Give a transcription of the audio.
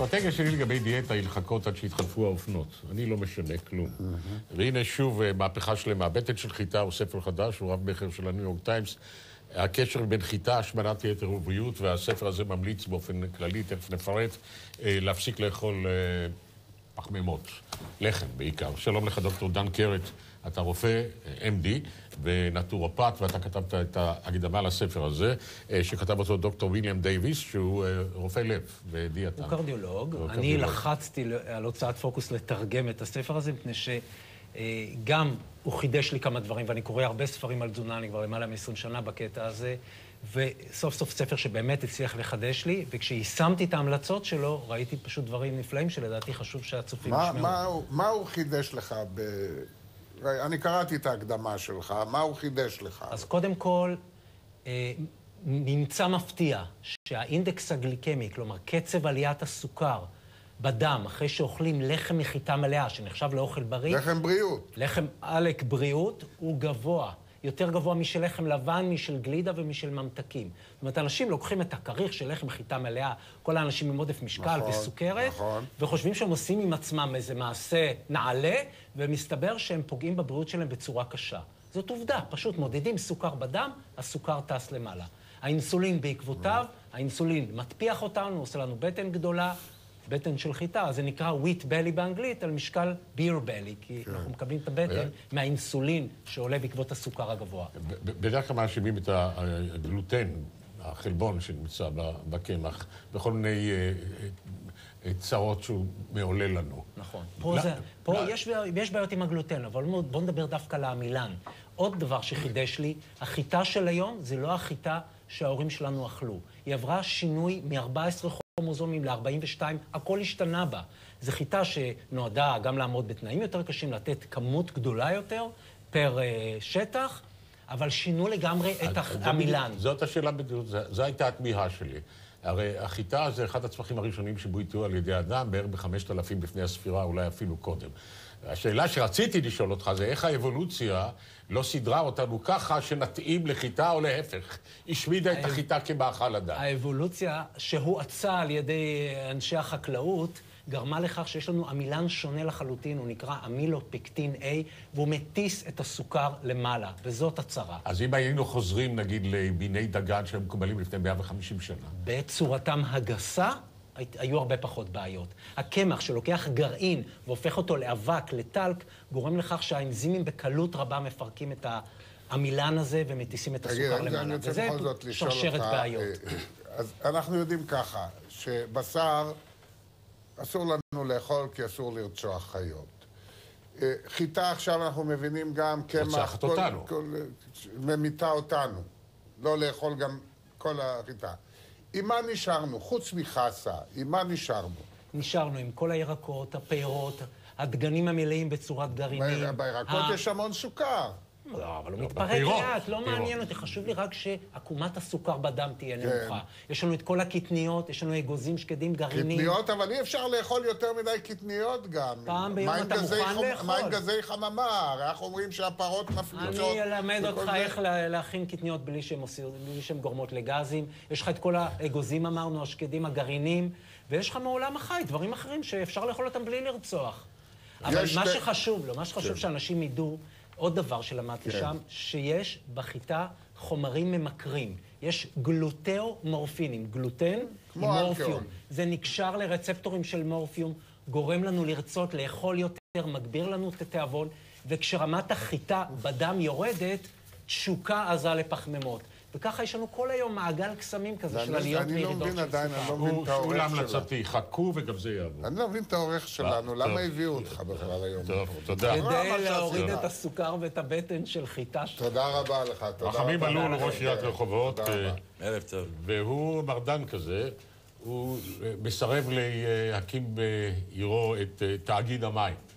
האסטרטגיה שלי לגבי דיאטה היא לחכות עד שיתחלפו האופנות. אני לא משנה כלום. והנה שוב אה, מהפכה שלמה. הבטן של חיטה הוא ספר חדש, הוא רב מכר של הניו יורק טיימס. הקשר בין חיטה, השמנת יתר ובריאות, והספר הזה ממליץ באופן כללי, תכף נפרט, אה, להפסיק לאכול אה, פחמימות, לחם בעיקר. שלום לך, דוקטור דן קרת. אתה רופא, MD, ונטורופט, ואתה כתבת את ההקדמה לספר הזה, אה, שכתב אותו דוקטור ויליאם דייוויס, שהוא אה, רופא לב ודיאטה. הוא קרדיולוג. אני לחצתי על הוצאת פוקוס לתרגם את הספר הזה, מפני שגם הוא חידש לי כמה דברים, ואני קורא הרבה ספרים על תזונה, אני כבר למעלה מ-20 שנה בקטע הזה, וסוף סוף ספר שבאמת הצליח לחדש לי, וכשיישמתי את ההמלצות שלו, ראיתי פשוט דברים נפלאים שלדעתי חשוב שהצופים ישמעו. מה, מה הוא חידש לך ב... אני קראתי את ההקדמה שלך, מה הוא חידש לך? אז קודם כל, אה, ממצא מפתיע שהאינדקס הגליקמי, כלומר קצב עליית הסוכר בדם, אחרי שאוכלים לחם מחיטה מלאה, שנחשב לאוכל בריא... לחם בריאות. לחם עלק בריאות, הוא גבוה. יותר גבוה משל לחם לבן, משל גלידה ומשל ממתקים. זאת אומרת, אנשים לוקחים את הכריך של לחם חיטה מלאה, כל האנשים עם עודף משקל נכון, וסוכרת, נכון. וחושבים שהם עושים עם עצמם איזה מעשה נעלה, ומסתבר שהם פוגעים בבריאות שלהם בצורה קשה. זאת עובדה, פשוט מודדים סוכר בדם, הסוכר טס למעלה. האינסולין בעקבותיו, האינסולין מטפיח אותנו, עושה לנו בטן גדולה, בטן של חיטה, זה נקרא wheat belly באנגלית, על משקל beer belly, כי כן. אנחנו מקבלים את הבטן מהאינסולין שעולה בעקבות הסוכר הגבוה. בדרך כלל מאשימים את הגלוטן, החלבון שנמצא בקמח, בכל מיני אה, אה, צרות שהוא מעולל לנו. נכון. פה, זה, פה יש, יש בעיות עם הגלוטן, אבל בואו נדבר דווקא על העמילן. עוד דבר שחידש לי, החיטה של היום זה לא החיטה שההורים שלנו אכלו. היא עברה שינוי מ-14 כרומוזומים ל-42, הכל השתנה בה. זו חיטה שנועדה גם לעמוד בתנאים יותר קשים, לתת כמות גדולה יותר פר uh, שטח, אבל שינו לגמרי את המילן. זאת השאלה בדיוק, זו הייתה התמיהה שלי. הרי החיטה זה אחד הצמחים הראשונים שבויתו על ידי אדם, בערך בחמשת אלפים לפני הספירה, אולי אפילו קודם. השאלה שרציתי לשאול אותך זה איך האבולוציה לא סידרה אותנו ככה שנתאים לחיטה או להפך. השמידה את החיטה כמאכל אדם. האבולוציה שהואצה על ידי אנשי החקלאות גרמה לכך שיש לנו עמילן שונה לחלוטין, הוא נקרא אמילופקטין A, והוא מטיס את הסוכר למעלה, וזאת הצרה. אז אם היינו חוזרים, נגיד, לביני דגן שהם מקובלים לפני 150 שנה. בצורתם הגסה, היו הרבה פחות בעיות. הקמח שלוקח גרעין והופך אותו לאבק, לטלק, גורם לכך שהאנזימים בקלות רבה מפרקים את העמילן הזה ומטיסים את הסוכר למעלה. לשאול אותך... בעיות. אה, אז אנחנו יודעים ככה, שבשר אסור לנו לאכול כי אסור לרצוח חיות. אה, חיטה עכשיו אנחנו מבינים גם קמח... רוצחת אותנו. ממיתה אותנו. לא לאכול גם כל החיטה. עם מה נשארנו? חוץ מחסה, עם מה נשארנו? נשארנו עם כל הירקות, הפירות, הדגנים המלאים בצורת גרעינים. בירקות יש המון סוכר. לא, אבל הוא מתפרק לאט, לא מעניין אותי. חשוב לי רק שעקומת הסוכר בדם תהיה כן. נמוכה. יש לנו את כל הקטניות, יש לנו אגוזים, שקדים, גרעינים. קטניות, אבל אי אפשר לאכול יותר מדי קטניות גם. פעם ביום אתה מוכן לאכול. מה עם גזי חממה? הרי אנחנו אומרים שהפרות מפליצות. אני אלמד אותך איך להכין קטניות בלי שהן גורמות לגזים. יש לך את כל האגוזים, אמרנו, השקדים, הגרעינים, ויש לך מעולם החי דברים אחרים שאפשר לאכול אותם בלי לרצוח. אבל מה שחשוב לו, מה שחשוב. שאנשים ידעו... עוד דבר שלמדתי כן. שם, שיש בחיטה חומרים ממכרים. יש גלוטאו-מורפינים, גלוטן עם מורפיום. זה נקשר לרצפטורים של מורפיום, גורם לנו לרצות לאכול יותר, מגביר לנו את התיאבון, וכשרמת החיטה בדם יורדת, תשוקה עזה לפחמימות. וככה יש לנו כל היום מעגל קסמים כזה של עליות וירידות. אני לא מבין עדיין, אני לא מבין את העורך שלנו. כולם להמלצתי, חכו וגם זה יעבור. אני לא מבין את העורך שלנו, למה הביאו אותך בכלל היום? טוב, תודה. כדי להוריד את הסוכר ואת הבטן של חיטה שלך. תודה רבה לך, תודה רבה. רחמים עלול, ראש עיריית רחובות. אה, ערב טוב. והוא מרדן כזה. הוא מסרב להקים בעירו את אה, תאגיד המים.